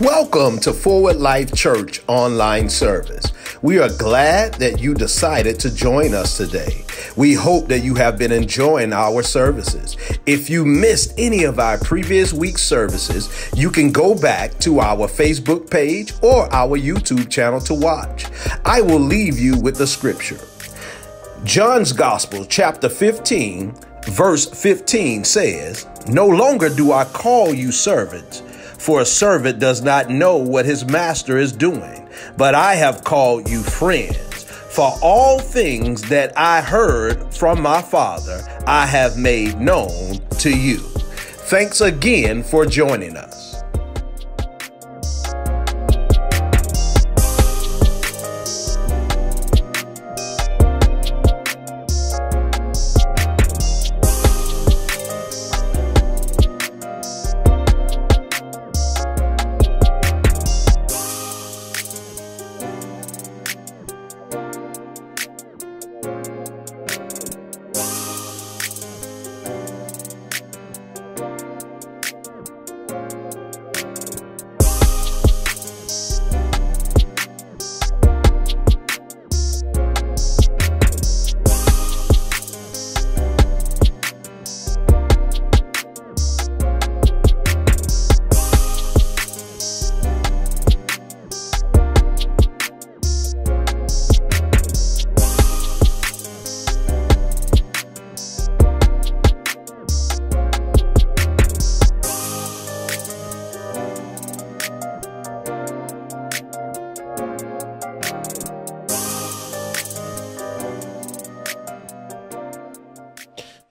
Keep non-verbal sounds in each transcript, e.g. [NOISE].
Welcome to Forward Life Church online service. We are glad that you decided to join us today. We hope that you have been enjoying our services. If you missed any of our previous week's services, you can go back to our Facebook page or our YouTube channel to watch. I will leave you with the scripture. John's Gospel, chapter 15, verse 15 says, No longer do I call you servants for a servant does not know what his master is doing. But I have called you friends. For all things that I heard from my Father, I have made known to you. Thanks again for joining us.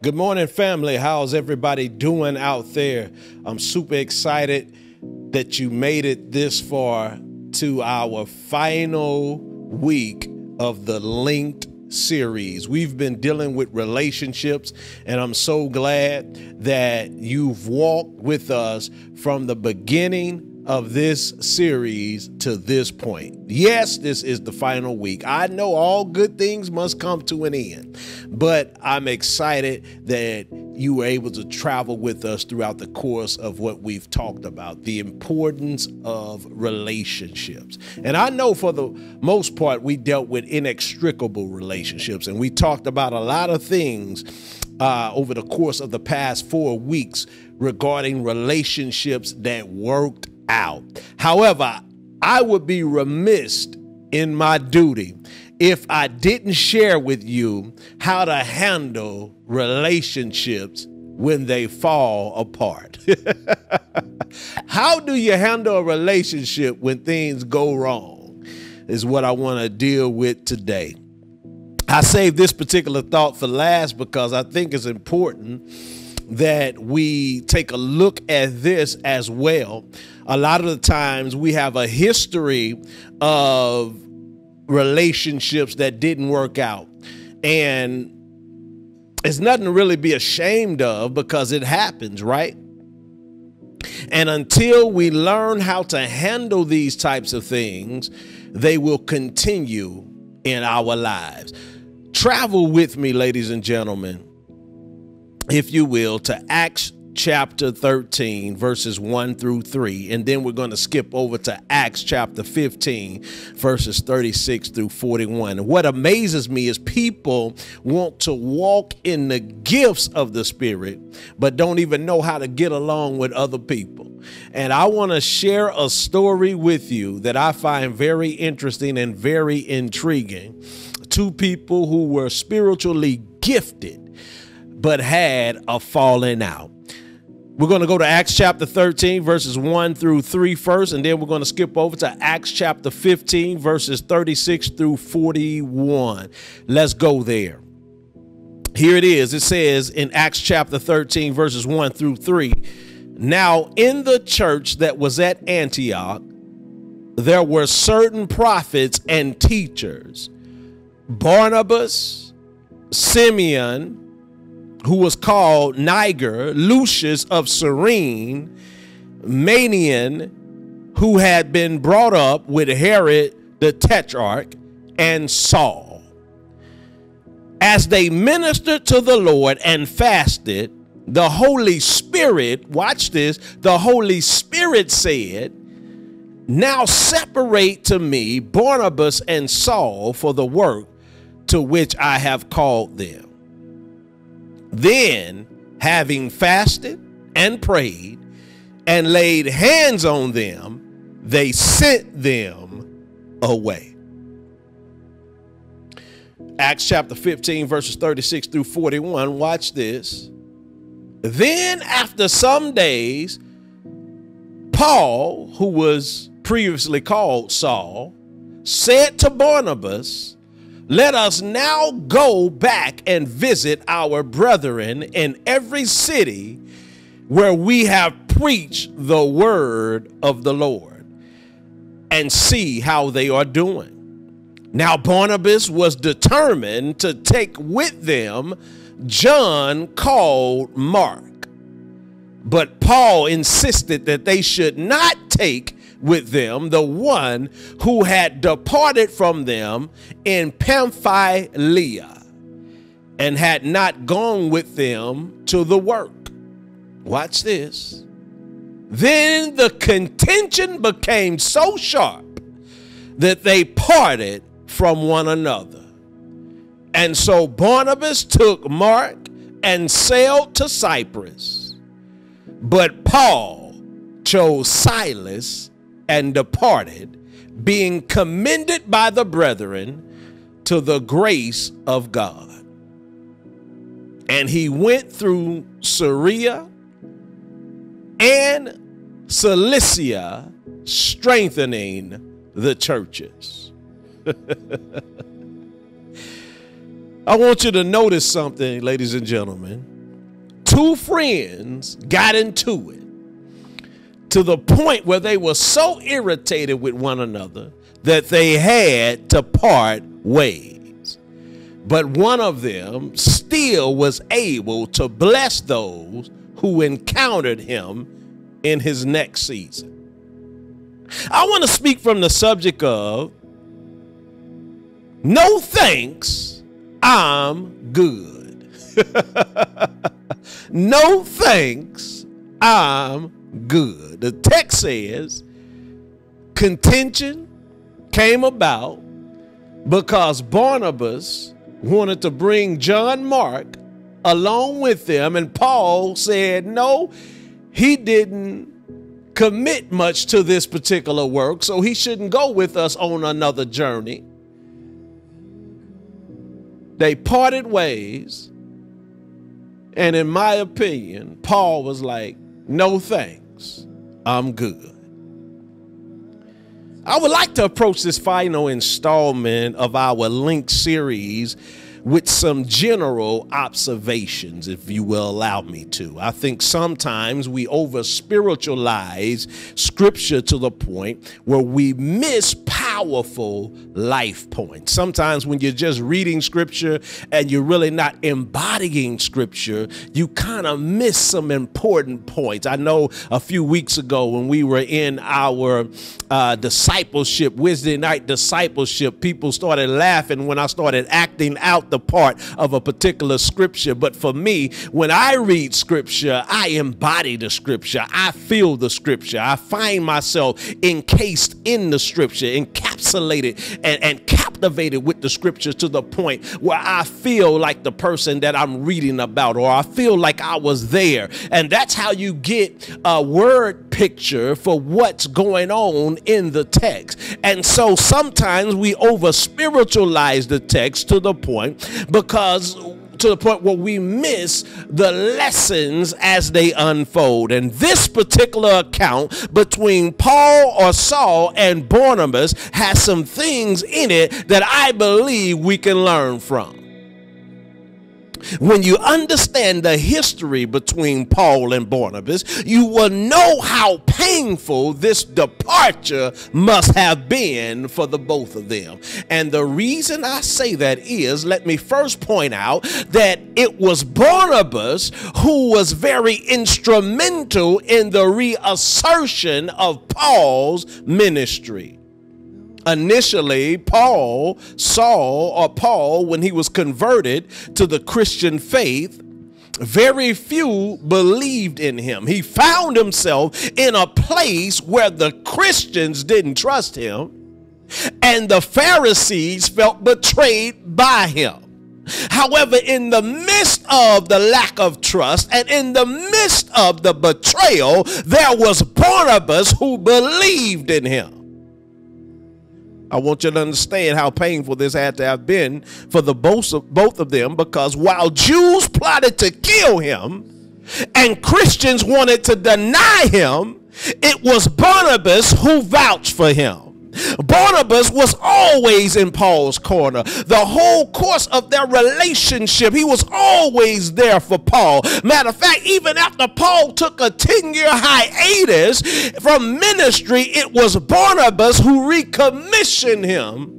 Good morning, family. How's everybody doing out there? I'm super excited that you made it this far to our final week of the Linked series. We've been dealing with relationships, and I'm so glad that you've walked with us from the beginning of this series to this point. Yes, this is the final week. I know all good things must come to an end, but I'm excited that you were able to travel with us throughout the course of what we've talked about the importance of relationships. And I know for the most part, we dealt with inextricable relationships, and we talked about a lot of things uh, over the course of the past four weeks regarding relationships that worked out. However, I would be remiss in my duty if I didn't share with you how to handle relationships when they fall apart. [LAUGHS] how do you handle a relationship when things go wrong? Is what I want to deal with today. I saved this particular thought for last because I think it's important that we take a look at this as well. A lot of the times we have a history of relationships that didn't work out. And it's nothing to really be ashamed of because it happens, right? And until we learn how to handle these types of things, they will continue in our lives. Travel with me, ladies and gentlemen, if you will, to Acts chapter 13, verses 1 through 3. And then we're going to skip over to Acts chapter 15, verses 36 through 41. And what amazes me is people want to walk in the gifts of the Spirit, but don't even know how to get along with other people. And I want to share a story with you that I find very interesting and very intriguing. Two people who were spiritually gifted but had a falling out. We're going to go to Acts chapter 13, verses 1 through 3 first, and then we're going to skip over to Acts chapter 15, verses 36 through 41. Let's go there. Here it is. It says in Acts chapter 13, verses 1 through 3 Now in the church that was at Antioch, there were certain prophets and teachers Barnabas, Simeon, who was called Niger, Lucius of Cyrene, Manaen, who had been brought up with Herod the Tetrarch, and Saul. As they ministered to the Lord and fasted, the Holy Spirit, watch this, the Holy Spirit said, Now separate to me Barnabas and Saul for the work to which I have called them. Then, having fasted and prayed and laid hands on them, they sent them away. Acts chapter 15, verses 36 through 41. Watch this. Then, after some days, Paul, who was previously called Saul, said to Barnabas, Let us now go back and visit our brethren in every city where we have preached the word of the Lord and see how they are doing. Now, Barnabas was determined to take with them John called Mark. But Paul insisted that they should not take with them the one who had departed from them in Pamphylia and had not gone with them to the work. Watch this. Then the contention became so sharp that they parted from one another. And so Barnabas took Mark and sailed to Cyprus. But Paul chose Silas and departed, being commended by the brethren to the grace of God. And he went through Syria and Cilicia, strengthening the churches. [LAUGHS] I want you to notice something, ladies and gentlemen. Two friends got into it to the point where they were so irritated with one another that they had to part ways. But one of them still was able to bless those who encountered him in his next season. I want to speak from the subject of no thanks, I'm good. [LAUGHS] no thanks, I'm good. The text says contention came about because Barnabas wanted to bring John Mark along with them, and Paul said, No, he didn't commit much to this particular work, so he shouldn't go with us on another journey. They parted ways, and in my opinion, Paul was like, No thanks, I'm good. I would like to approach this final installment of our link series with some general observations, if you will allow me to. I think sometimes we over spiritualize scripture to the point where we miss powerful life points. Sometimes when you're just reading scripture and you're really not embodying scripture, you kind of miss some important points. I know a few weeks ago when we were in our uh, discipleship, Wednesday night discipleship, people started laughing when I started acting out the part of a particular scripture. But for me, when I read scripture, I embody the scripture. I feel the scripture. I find myself encased in the scripture, encapsulated and, and captivated with the scriptures to the point where I feel like the person that I'm reading about, or I feel like I was there. And that's how you get a word picture for what's going on in the text. And so sometimes we over spiritualize the text to the point because to the point where we miss the lessons as they unfold. And this particular account between Paul or Saul and Barnabas has some things in it that I believe we can learn from. When you understand the history between Paul and Barnabas, you will know how painful this departure must have been for the both of them. And the reason I say that is, let me first point out that it was Barnabas who was very instrumental in the reassertion of Paul's ministry initially Paul, Saul, or Paul, when he was converted to the Christian faith, very few believed in him. He found himself in a place where the Christians didn't trust him and the Pharisees felt betrayed by him. However, in the midst of the lack of trust and in the midst of the betrayal, there was Barnabas who believed in him. I want you to understand how painful this had to have been for the both of, both of them because while Jews plotted to kill him and Christians wanted to deny him, it was Barnabas who vouched for him. Barnabas was always in Paul's corner. The whole course of their relationship, he was always there for Paul. Matter of fact, even after Paul took a 10 year hiatus from ministry, it was Barnabas who recommissioned him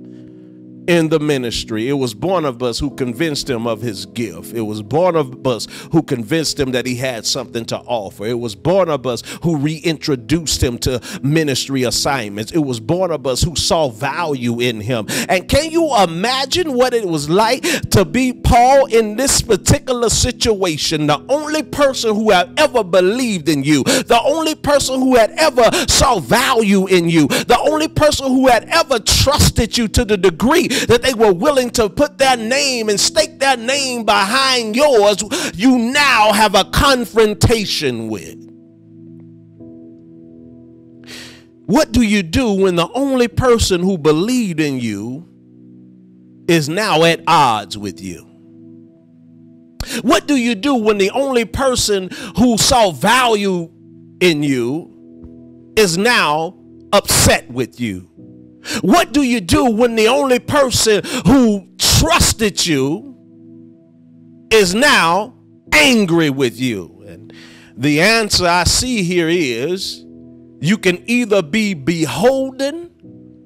in the ministry. It was Barnabas who convinced him of his gift. It was Barnabas who convinced him that he had something to offer. It was Barnabas who reintroduced him to ministry assignments. It was Barnabas who saw value in him. And can you imagine what it was like to be Paul in this particular situation? The only person who had ever believed in you, the only person who had ever saw value in you, the only person who had ever trusted you to the degree that they were willing to put their name and stake their name behind yours, you now have a confrontation with. What do you do when the only person who believed in you is now at odds with you? What do you do when the only person who saw value in you is now upset with you? What do you do when the only person who trusted you is now angry with you? And the answer I see here is you can either be beholden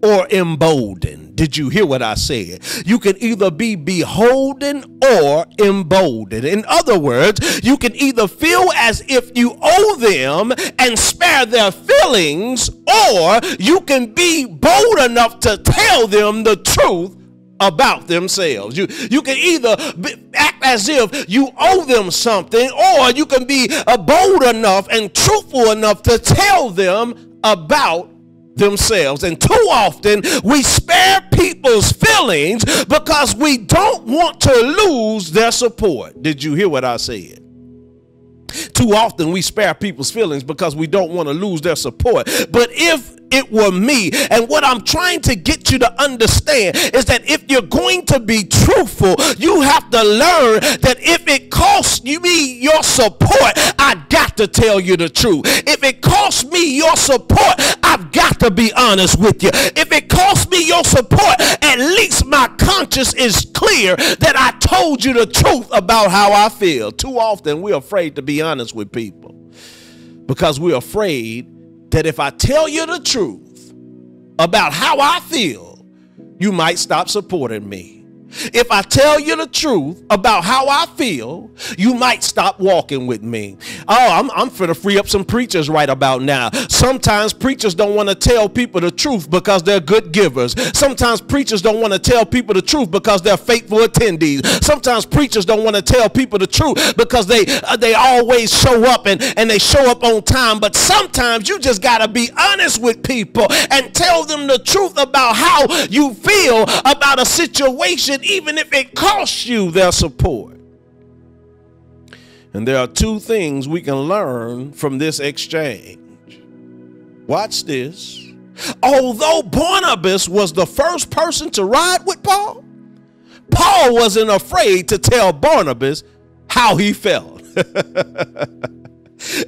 or emboldened. Did you hear what I said? You can either be beholden or emboldened. In other words, you can either feel as if you owe them and spare their feelings, or you can be bold enough to tell them the truth about themselves. You you can either be, act as if you owe them something, or you can be uh, bold enough and truthful enough to tell them about themselves. And too often we spare people's feelings because we don't want to lose their support. Did you hear what I said? Too often we spare people's feelings because we don't want to lose their support. But if it were me. And what I'm trying to get you to understand is that if you're going to be truthful, you have to learn that if it costs you me your support, I got to tell you the truth. If it costs me your support, I've got to be honest with you. If it costs me your support, at least my conscience is clear that I told you the truth about how I feel. Too often we're afraid to be honest with people because we're afraid that if I tell you the truth about how I feel, you might stop supporting me. If I tell you the truth about how I feel, you might stop walking with me. Oh, I'm, I'm finna free up some preachers right about now. Sometimes preachers don't want to tell people the truth because they're good givers. Sometimes preachers don't want to tell people the truth because they're faithful attendees. Sometimes preachers don't want to tell people the truth because they uh, they always show up and, and they show up on time. But sometimes you just got to be honest with people and tell them the truth about how you feel about a situation even if it costs you their support. And there are two things we can learn from this exchange. Watch this. Although Barnabas was the first person to ride with Paul, Paul wasn't afraid to tell Barnabas how he felt. [LAUGHS]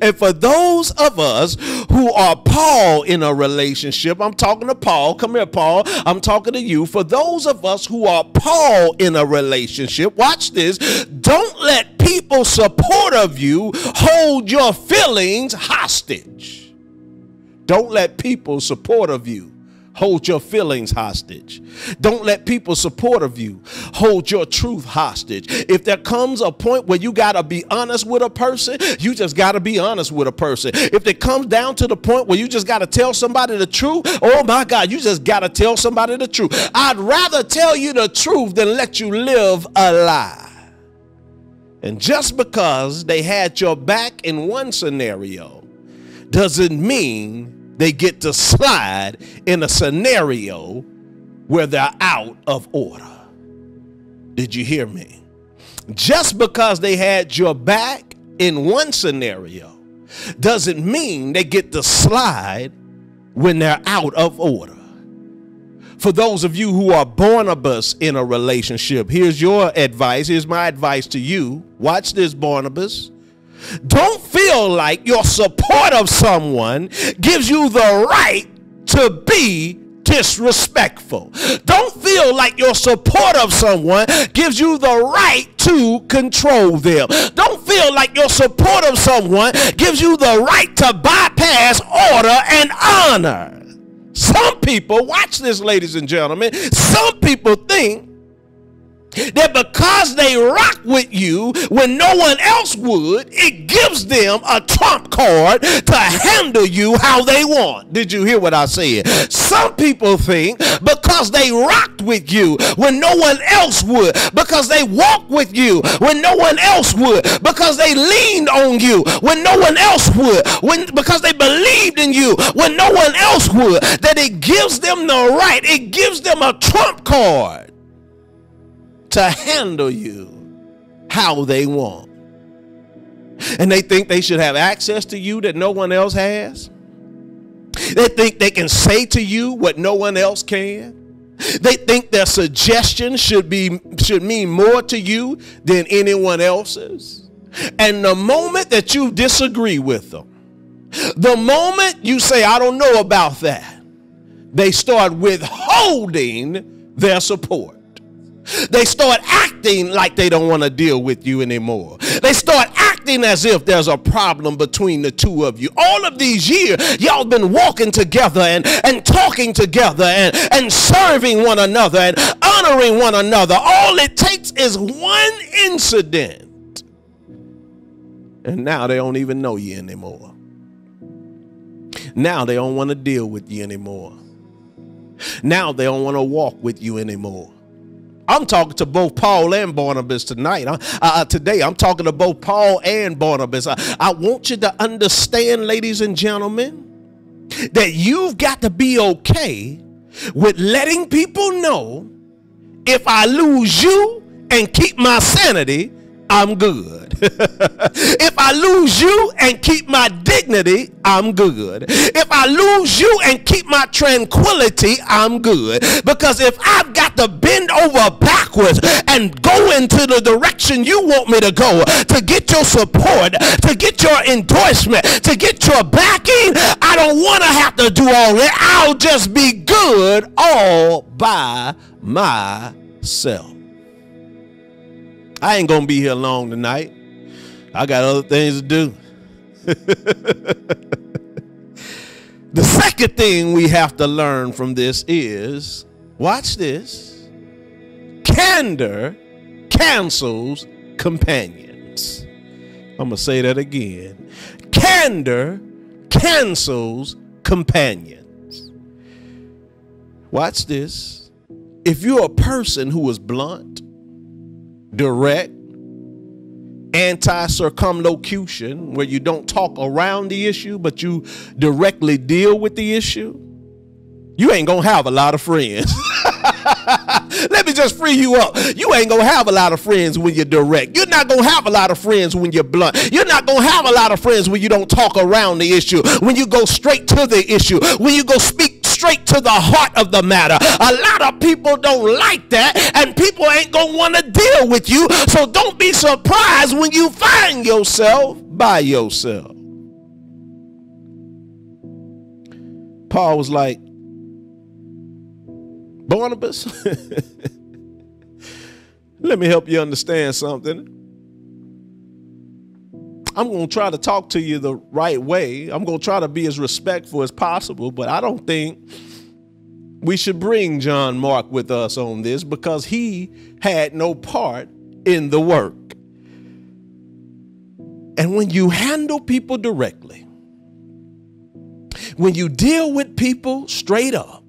And for those of us who are Paul in a relationship, I'm talking to Paul. Come here, Paul. I'm talking to you. For those of us who are Paul in a relationship, watch this. Don't let people support of you hold your feelings hostage. Don't let people support of you hold your feelings hostage. Don't let people support of you hold your truth hostage. If there comes a point where you got to be honest with a person, you just got to be honest with a person. If it comes down to the point where you just got to tell somebody the truth, oh my God, you just got to tell somebody the truth. I'd rather tell you the truth than let you live a lie. And just because they had your back in one scenario doesn't mean they get to slide in a scenario where they're out of order. Did you hear me? Just because they had your back in one scenario doesn't mean they get to slide when they're out of order. For those of you who are Barnabas in a relationship, here's your advice. Here's my advice to you. Watch this, Barnabas. Don't feel like your support of someone gives you the right to be disrespectful. Don't feel like your support of someone gives you the right to control them. Don't feel like your support of someone gives you the right to bypass order and honor. Some people, watch this, ladies and gentlemen, some people think that because they rock with you when no one else would, it gives them a trump card to handle you how they want. Did you hear what I said? Some people think because they rocked with you when no one else would, because they walked with you when no one else would, because they leaned on you when no one else would, when because they believed in you when no one else would, that it gives them the right, it gives them a trump card to handle you how they want. And they think they should have access to you that no one else has. They think they can say to you what no one else can. They think their suggestions should be should mean more to you than anyone else's. And the moment that you disagree with them, the moment you say I don't know about that, they start withholding their support. They start acting like they don't want to deal with you anymore. They start acting as if there's a problem between the two of you. All of these years, y'all been walking together and, and talking together and, and serving one another and honoring one another. All it takes is one incident. And now they don't even know you anymore. Now they don't want to deal with you anymore. Now they don't want to walk with you anymore. I'm talking to both Paul and Barnabas tonight. Uh, uh, today, I'm talking to both Paul and Barnabas. I, I want you to understand, ladies and gentlemen, that you've got to be okay with letting people know if I lose you and keep my sanity, I'm good. [LAUGHS] if I lose you and keep my dignity, I'm good. If I lose you and keep my tranquility, I'm good. Because if I've got to bend over backwards and go into the direction you want me to go to get your support, to get your endorsement, to get your backing, I don't want to have to do all that. I'll just be good all by myself. I ain't to be here long tonight. I got other things to do. [LAUGHS] the second thing we have to learn from this is watch this candor cancels companions. I'm to say that again. Candor cancels companions. Watch this. If you're a person who is blunt, direct, anti circumlocution, where you don't talk around the issue, but you directly deal with the issue, you ain't gonna have a lot of friends. [LAUGHS] Let me just free you up. You ain't gonna have a lot of friends when you're direct. You're not gonna have a lot of friends when you're blunt. You're not gonna have a lot of friends when you don't talk around the issue, when you go straight to the issue, when you go speak straight to the heart of the matter. A lot of people don't like that, and people ain't gonna want to deal with you. So don't be surprised when you find yourself by yourself. Paul was like, Barnabas, [LAUGHS] let me help you understand something. I'm going to try to talk to you the right way. I'm going to try to be as respectful as possible, but I don't think we should bring John Mark with us on this because he had no part in the work. And when you handle people directly, when you deal with people straight up,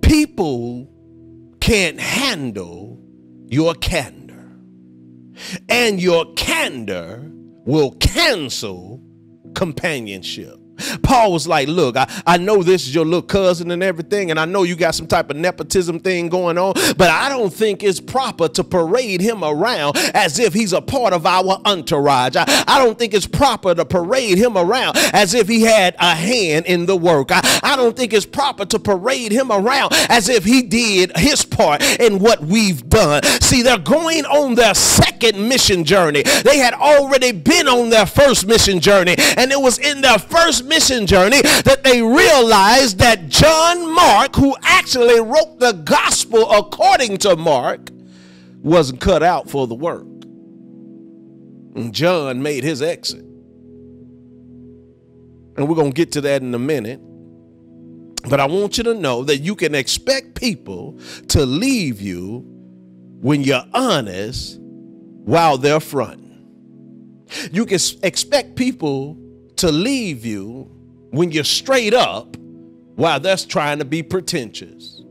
people can't handle your candor. And your candor will cancel companionship. Paul was like, Look, I, I know this is your little cousin and everything, and I know you got some type of nepotism thing going on, but I don't think it's proper to parade him around as if he's a part of our entourage. I, I don't think it's proper to parade him around as if he had a hand in the work. I, I don't think it's proper to parade him around as if he did his part in what we've done. See, they're going on their second mission journey. They had already been on their first mission journey, and it was in their first mission journey that they realized that John Mark, who actually wrote the gospel according to Mark, wasn't cut out for the work. And John made his exit. And we're going to get to that in a minute. But I want you to know that you can expect people to leave you when you're honest while they're fronting. You can expect people to leave you when you're straight up while that's trying to be pretentious.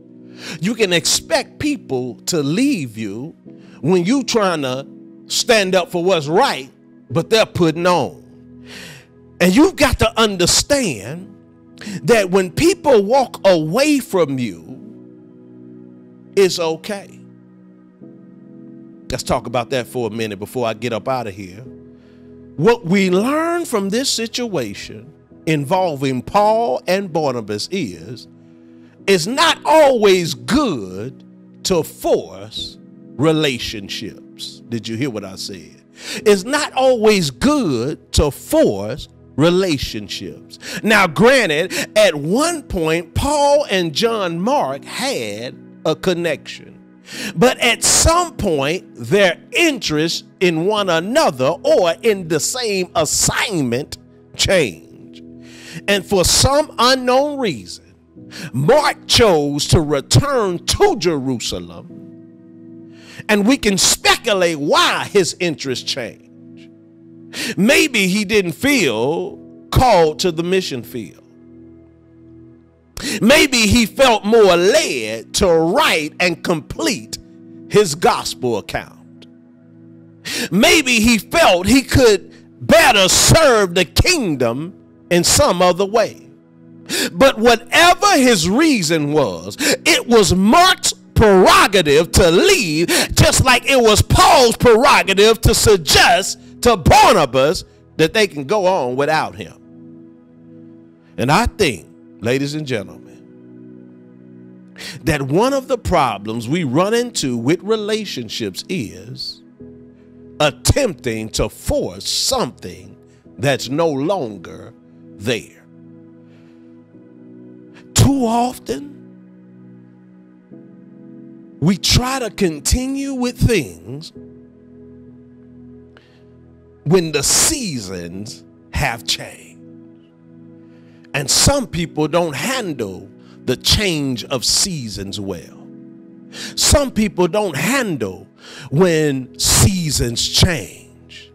You can expect people to leave you when you trying to stand up for what's right, but they're putting on. And you've got to understand that when people walk away from you, it's okay. Let's talk about that for a minute before I get up out of here. What we learn from this situation involving Paul and Barnabas is it's not always good to force relationships. Did you hear what I said? It's not always good to force relationships. Now, granted, at one point, Paul and John Mark had a connection. But at some point, their interest in one another or in the same assignment change. And for some unknown reason, Mark chose to return to Jerusalem. And we can speculate why his interest changed. Maybe he didn't feel called to the mission field. Maybe he felt more led to write and complete his gospel account. Maybe he felt he could better serve the kingdom in some other way. But whatever his reason was, it was Mark's prerogative to leave, just like it was Paul's prerogative to suggest to Barnabas that they can go on without him. And I think ladies and gentlemen, that one of the problems we run into with relationships is attempting to force something that's no longer there. Too often, we try to continue with things when the seasons have changed. And some people don't handle the change of seasons well. Some people don't handle when seasons change.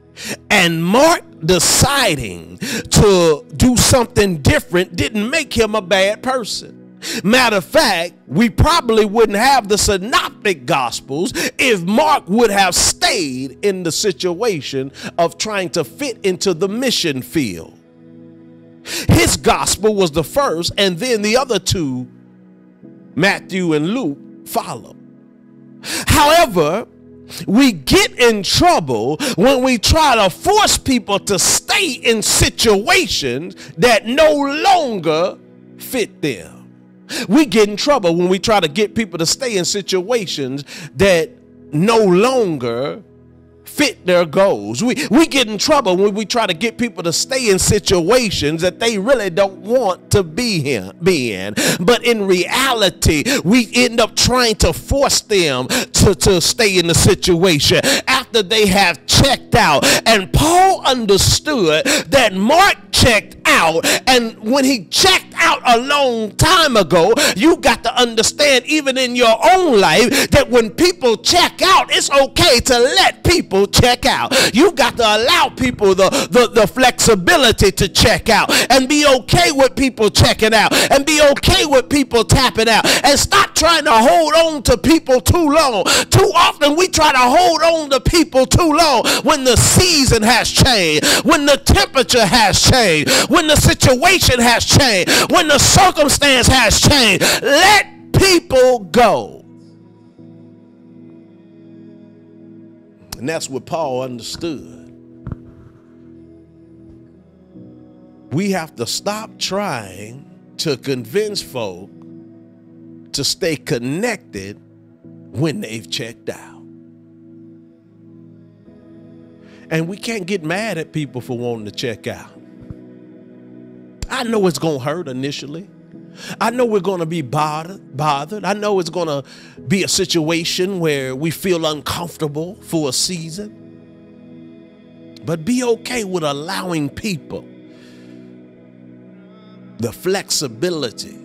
And Mark deciding to do something different didn't make him a bad person. Matter of fact, we probably wouldn't have the synoptic gospels if Mark would have stayed in the situation of trying to fit into the mission field. His gospel was the first, and then the other two, Matthew and Luke, follow. However, we get in trouble when we try to force people to stay in situations that no longer fit them. We get in trouble when we try to get people to stay in situations that no longer fit their goals. We, we get in trouble when we try to get people to stay in situations that they really don't want to be in. Be in. But in reality, we end up trying to force them to, to stay in the situation after they have checked out. And Paul understood that Mark checked out, and when he checked out a long time ago. You got to understand, even in your own life, that when people check out, it's okay to let people check out. You got to allow people the, the, the flexibility to check out and be okay with people checking out and be okay with people tapping out and stop trying to hold on to people too long. Too often we try to hold on to people too long when the season has changed, when the temperature has changed, when the situation has changed, when the circumstance has changed. Let people go. And that's what Paul understood. We have to stop trying to convince folk to stay connected when they've checked out. And we can't get mad at people for wanting to check out. I know it's going to hurt initially. I know we're going to be bothered, bothered. I know it's going to be a situation where we feel uncomfortable for a season. But be okay with allowing people the flexibility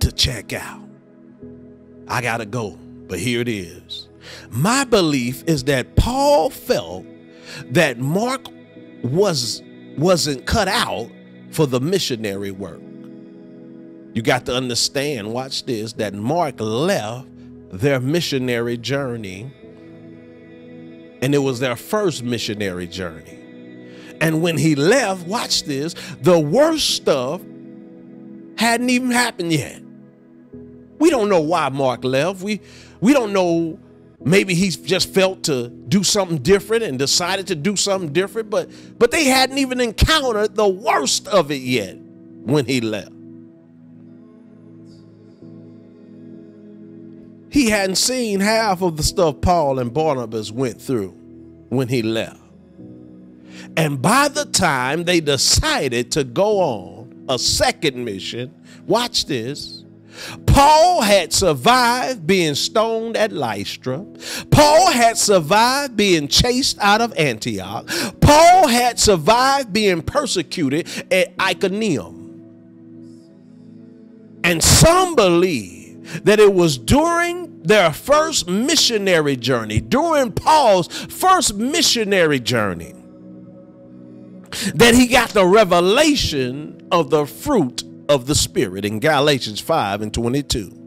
to check out. I got to go, but here it is. My belief is that Paul felt that Mark was wasn't cut out for the missionary work. You got to understand, watch this, that Mark left their missionary journey and it was their first missionary journey. And when he left, watch this, the worst stuff hadn't even happened yet. We don't know why Mark left. We we don't know maybe he's just felt to do something different and decided to do something different, but but they hadn't even encountered the worst of it yet when he left. He hadn't seen half of the stuff Paul and Barnabas went through when he left. And by the time they decided to go on a second mission, watch this Paul had survived being stoned at Lystra. Paul had survived being chased out of Antioch. Paul had survived being persecuted at Iconium. And some believe that it was during their first missionary journey, during Paul's first missionary journey, that he got the revelation of the fruit of the Spirit in Galatians 5 and 22.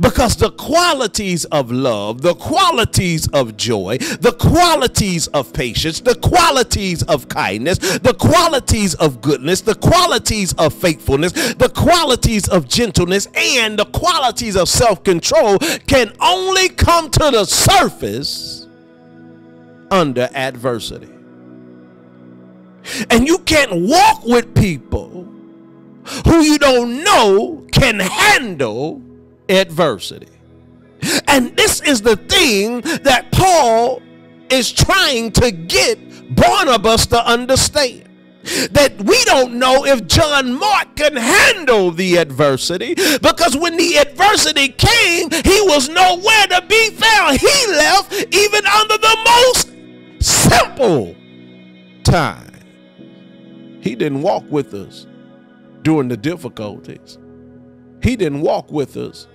Because the qualities of love, the qualities of joy, the qualities of patience, the qualities of kindness, the qualities of goodness, the qualities of faithfulness, the qualities of gentleness, and the qualities of self control can only come to the surface under adversity. And you can't walk with people who you don't know can handle adversity. And this is the thing that Paul is trying to get Barnabas to understand. That we don't know if John Mark can handle the adversity because when the adversity came, he was nowhere to be found. He left even under the most simple time. He didn't walk with us during the difficulties. He didn't walk with us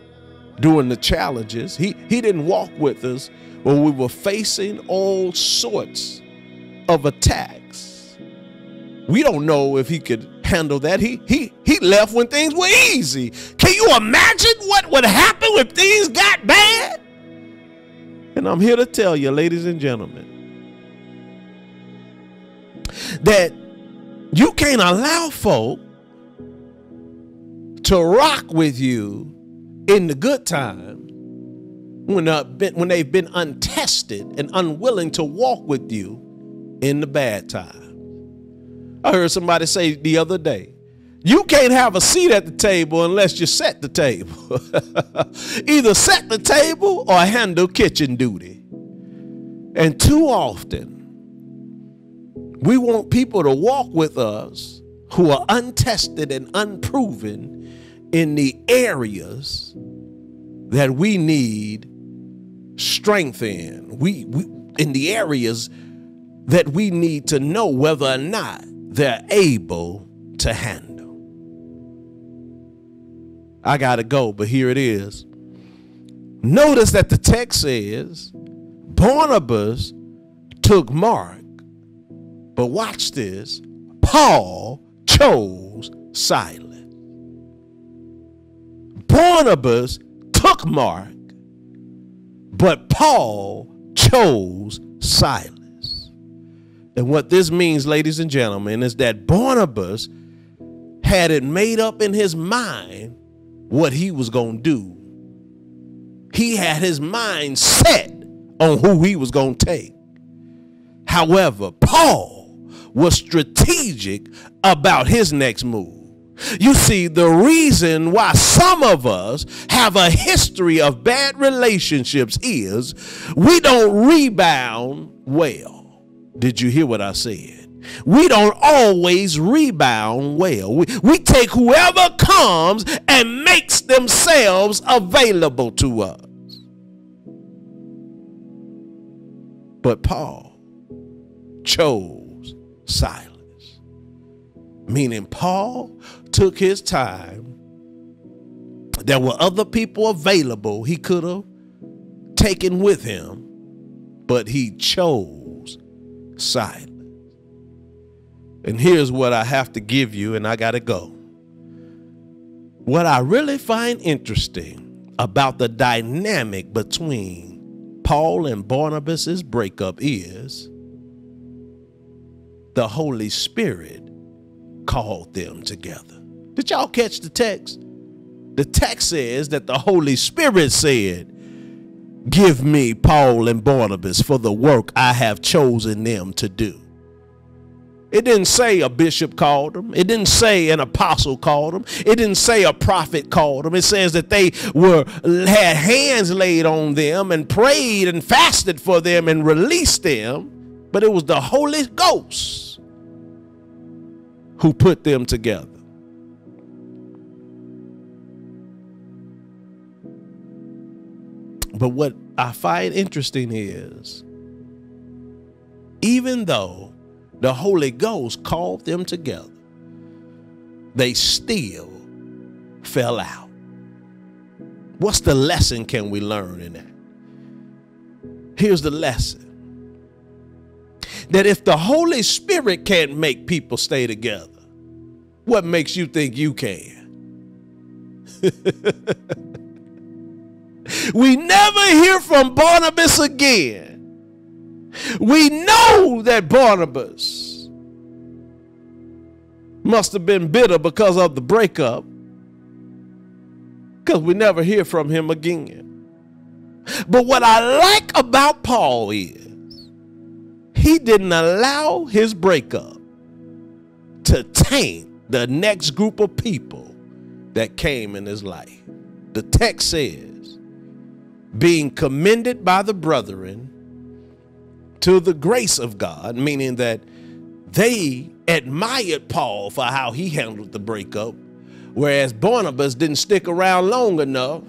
during the challenges. He, he didn't walk with us when we were facing all sorts of attacks. We don't know if he could handle that. He he he left when things were easy. Can you imagine what would happen if things got bad? And I'm here to tell you, ladies and gentlemen, that you can't allow folk to rock with you in the good time when, uh, when they've been untested and unwilling to walk with you in the bad time. I heard somebody say the other day, you can't have a seat at the table unless you set the table. [LAUGHS] Either set the table or handle kitchen duty. And too often, we want people to walk with us who are untested and unproven in the areas that we need strength in. We, we in the areas that we need to know whether or not they're able to handle. I got to go, but here it is. Notice that the text says Barnabas took Mark, but watch this Paul chose Silas. Barnabas took Mark, but Paul chose Silas. And what this means, ladies and gentlemen, is that Barnabas had it made up in his mind what he was going to do. He had his mind set on who he was going to take. However, Paul was strategic about his next move. You see, the reason why some of us have a history of bad relationships is we don't rebound well. Did you hear what I said? We don't always rebound well. We, we take whoever comes and makes themselves available to us. But Paul chose Silas, meaning Paul took his time. There were other people available he could have taken with him, but he chose Silas. And here's what I have to give you, and I got to go. What I really find interesting about the dynamic between Paul and Barnabas's breakup is the Holy Spirit called them together. Did y'all catch the text? The text says that the Holy Spirit said, Give me Paul and Barnabas for the work I have chosen them to do. It didn't say a bishop called them. It didn't say an apostle called them. It didn't say a prophet called them. It says that they were had hands laid on them and prayed and fasted for them and released them. But it was the Holy Ghost who put them together. But what I find interesting is even though the Holy Ghost called them together, they still fell out. What's the lesson can we learn in that? Here's the lesson that if the Holy Spirit can't make people stay together, what makes you think you can? [LAUGHS] we never hear from Barnabas again. We know that Barnabas must have been bitter because of the breakup, because we never hear from him again. But what I like about Paul is he didn't allow his breakup to taint the next group of people that came in his life. The text says, being commended by the brethren to the grace of God, meaning that they admired Paul for how he handled the breakup, whereas Barnabas didn't stick around long enough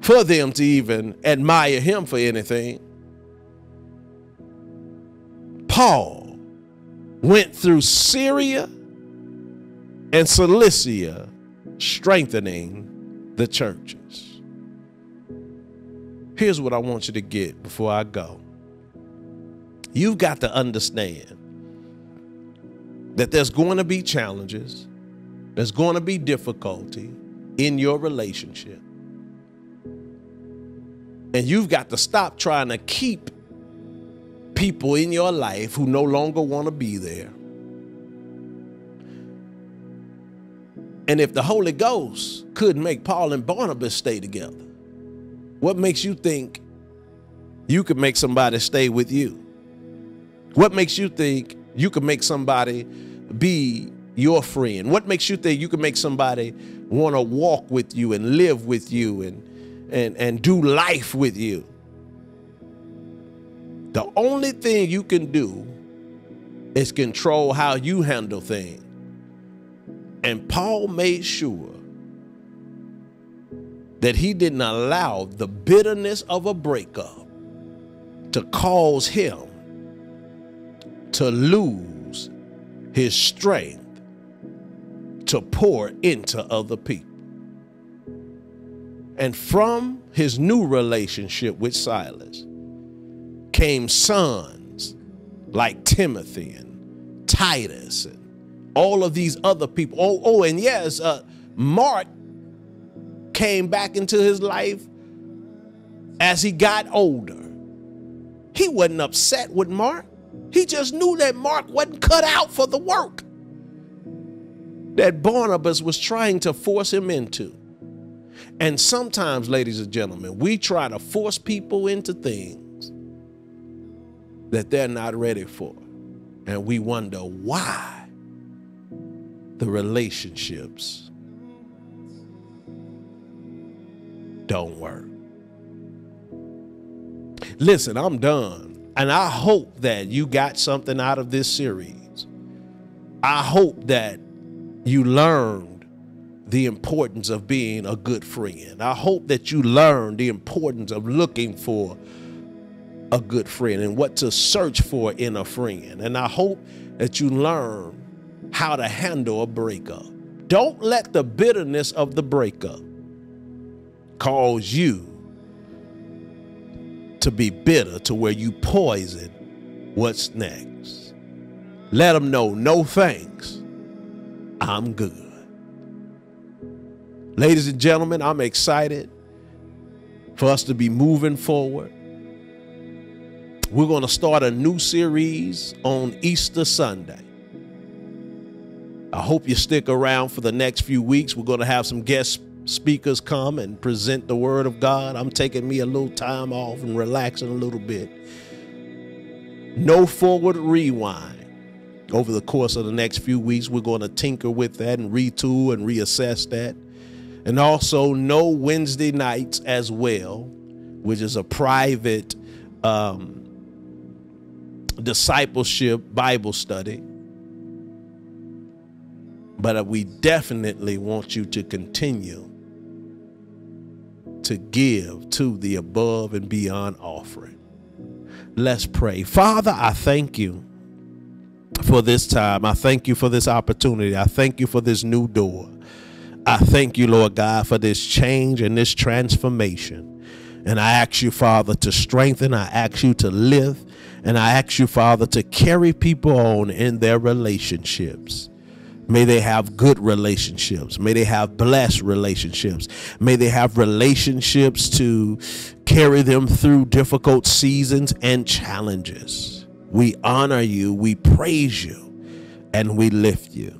for them to even admire him for anything. Paul went through Syria and Cilicia, strengthening the churches. Here's what I want you to get before I go. You've got to understand that there's going to be challenges, there's going to be difficulty in your relationship. And you've got to stop trying to keep people in your life who no longer want to be there. And if the Holy Ghost could make Paul and Barnabas stay together, what makes you think you could make somebody stay with you? What makes you think you could make somebody be your friend? What makes you think you can make somebody want to walk with you and live with you and, and, and do life with you? The only thing you can do is control how you handle things. And Paul made sure that he didn't allow the bitterness of a breakup to cause him to lose his strength to pour into other people. And from his new relationship with Silas came sons like Timothy and Titus and all of these other people. Oh, oh, and yes, uh, Mark came back into his life as he got older. He wasn't upset with Mark. He just knew that Mark wasn't cut out for the work that Barnabas was trying to force him into. And sometimes, ladies and gentlemen, we try to force people into things that they're not ready for. And we wonder why the relationships don't work. Listen, I'm done. And I hope that you got something out of this series. I hope that you learned the importance of being a good friend. I hope that you learned the importance of looking for a good friend and what to search for in a friend. And I hope that you learn how to handle a breakup. Don't let the bitterness of the breakup cause you to be bitter to where you poison what's next. Let them know, no thanks. I'm good. Ladies and gentlemen, I'm excited for us to be moving forward. We're going to start a new series on Easter Sunday. I hope you stick around for the next few weeks. We're going to have some guest speakers come and present the Word of God. I'm taking me a little time off and relaxing a little bit. No forward rewind. Over the course of the next few weeks, we're going to tinker with that and retool and reassess that. And also, no Wednesday nights as well, which is a private um, discipleship Bible study. But we definitely want you to continue to give to the above and beyond offering. Let's pray. Father, I thank you for this time. I thank you for this opportunity. I thank you for this new door. I thank you, Lord God, for this change and this transformation. And I ask you, Father, to strengthen. I ask you to live. And I ask you, Father, to carry people on in their relationships. May they have good relationships. May they have blessed relationships. May they have relationships to carry them through difficult seasons and challenges. We honor you, we praise you, and we lift you.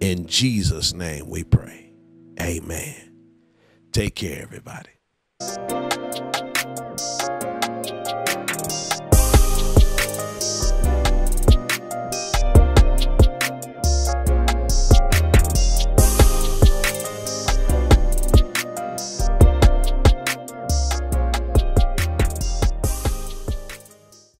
In Jesus' name we pray. Amen. Take care, everybody.